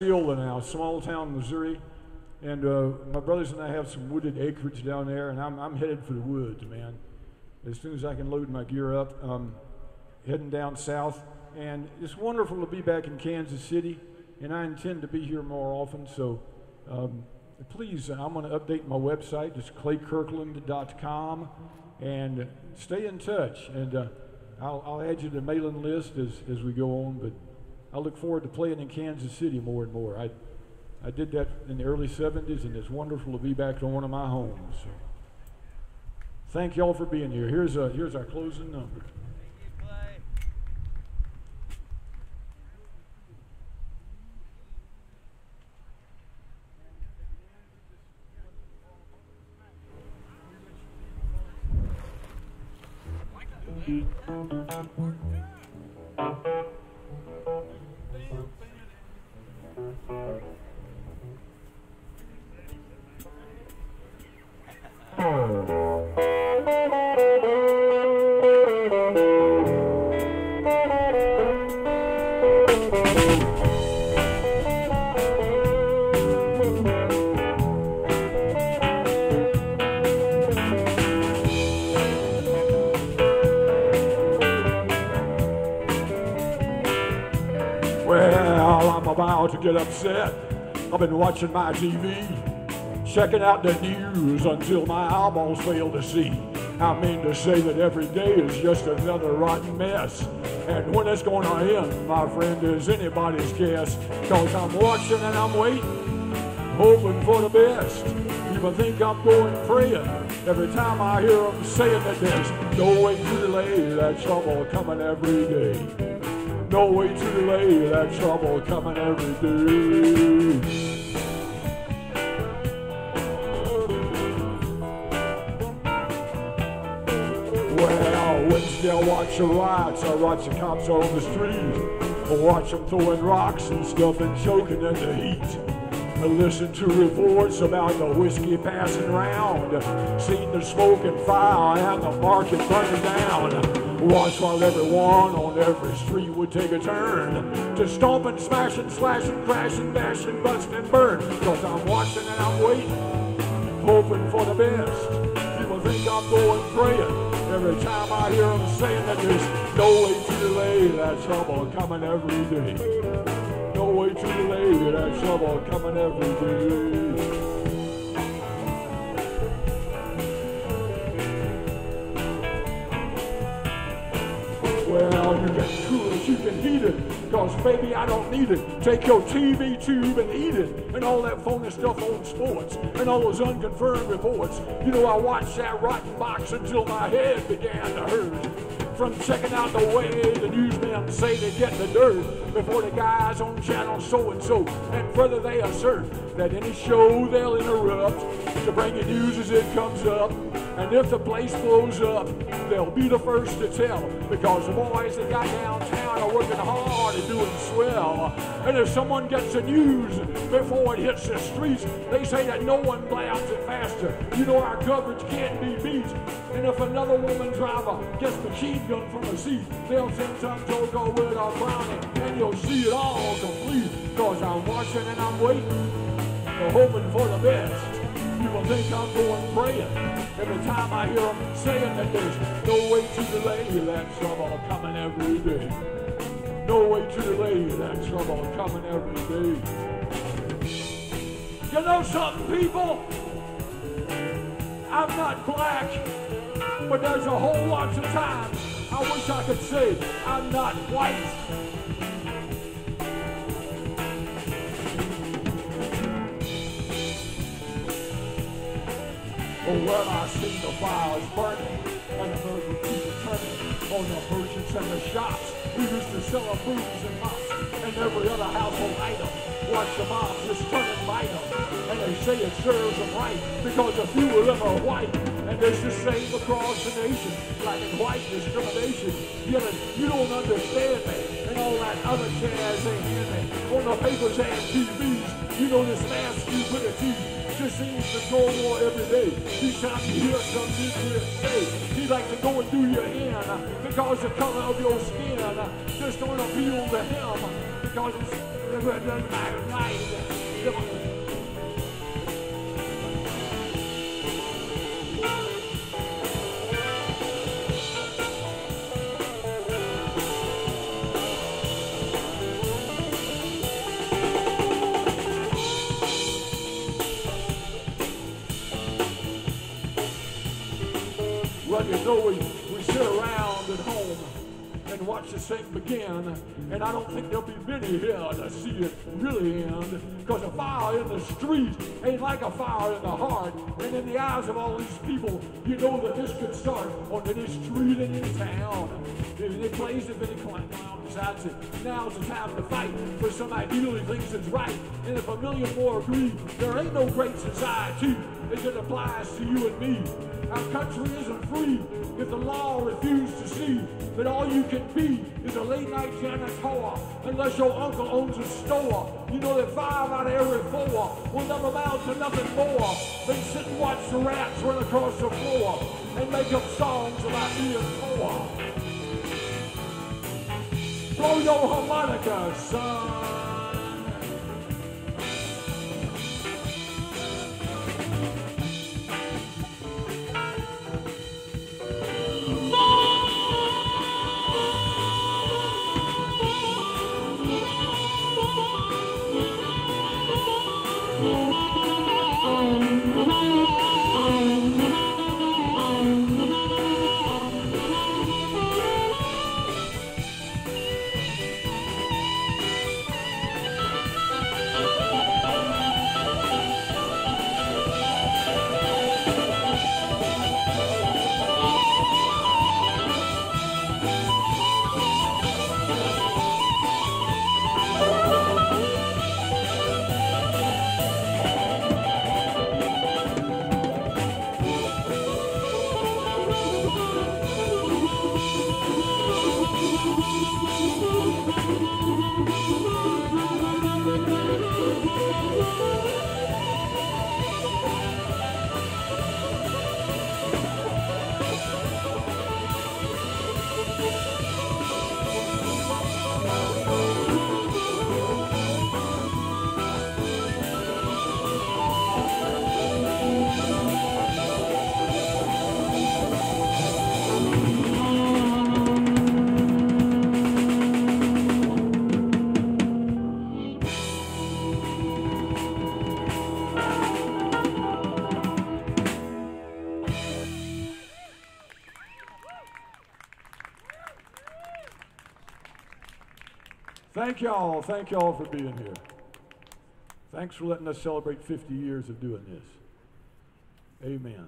Osceola now, small town Missouri. And uh, my brothers and I have some wooded acreage down there, and I'm, I'm headed for the woods, man. As soon as I can load my gear up, um, heading down south. And it's wonderful to be back in Kansas City, and I intend to be here more often. So um, please, I'm going to update my website. It's claykirkland.com, and stay in touch. And uh, I'll, I'll add you to the mailing list as, as we go on. But I look forward to playing in Kansas City more and more. I, I did that in the early 70s, and it's wonderful to be back to one of my homes. So thank y'all for being here. Here's, a, here's our closing number. Well, to get upset. I've been watching my TV, checking out the news until my eyeballs fail to see. I mean to say that every day is just another rotten mess. And when it's going to end, my friend, is anybody's guess. Cause I'm watching and I'm waiting, hoping for the best. People think I'm going praying every time I hear them saying that there's no way to delay that trouble coming every day. No way to delay that trouble coming every day. Well, Wednesday watch the riots, I watch the cops on the street. I watch them throwing rocks and stuff and choking in the heat. Listen to reports about the whiskey passing round. Seen the smoke and fire and the market burning down. Watch while everyone on every street would take a turn to stomping, smashing, slashing, crashing, bashing, busting, and bash and bust and burn. Cause I'm watching and I'm waiting, hoping for the best. People think I'm going praying. Every time I hear them saying that there's no way that trouble coming every day. No way to delay that trouble coming every day. Well, you can cool it, you can heat it, cause baby I don't need it. Take your TV tube and eat it, and all that phony stuff on sports, and all those unconfirmed reports. You know I watched that rotten box until my head began to hurt from checking out the way the newsmen say they get the dirt before the guys on channel so and so. And further, they assert that any show they'll interrupt to bring you news as it comes up. And if the place blows up, they'll be the first to tell because the boys that got downtown are working hard and doing swell. And if someone gets the news before it hits the streets, they say that no one blabs it faster. You know our coverage can't be beat. And if another woman driver gets machine gun from a seat, they'll send some joker with a brownie, and you'll see it all complete. Cause I'm watching and I'm waiting, hoping for the best. People think I'm going praying every time I hear them saying that there's no way to delay that trouble coming every day. No way to delay that trouble coming every day. You know something, people? I'm not black, but there's a whole lot of times I wish I could say I'm not white. Oh, well, I see the fires burning and the murder people turning on the merchants and the shops. We used to sell our booze and mops and every other household item. Watch the mobs just turn bite them. And they say it serves them right because a few of them are white. And it's the same across the nation, like in white discrimination. Yet you don't understand me and all that other jazz they hear me on the papers and TVs. You know this mass stupidity just seems to go more every day. Each time you hear some nuclear say, he like to go and do your hand because the color of your skin just don't appeal to him because it's it doesn't matter you know, we, we sit around at home and watch the thing begin, and I don't think there'll be many here to see it really end, because a fire in the street ain't like a fire in the heart, and in the eyes of all these people, you know that this could start on any street in any town. If any place, if any clown decides that now's the time to fight for some ideal he thinks is right, and if a million more agree, there ain't no great society as it applies to you and me. Our country isn't free if the law refuses to see that all you can be is a late night janitor unless your uncle owns a store. You know that five out of every four will never amount to nothing more than sit and watch the rats run across the floor and make up songs about being poor. Blow your harmonica, son. Thank y'all. Thank y'all for being here. Thanks for letting us celebrate 50 years of doing this. Amen.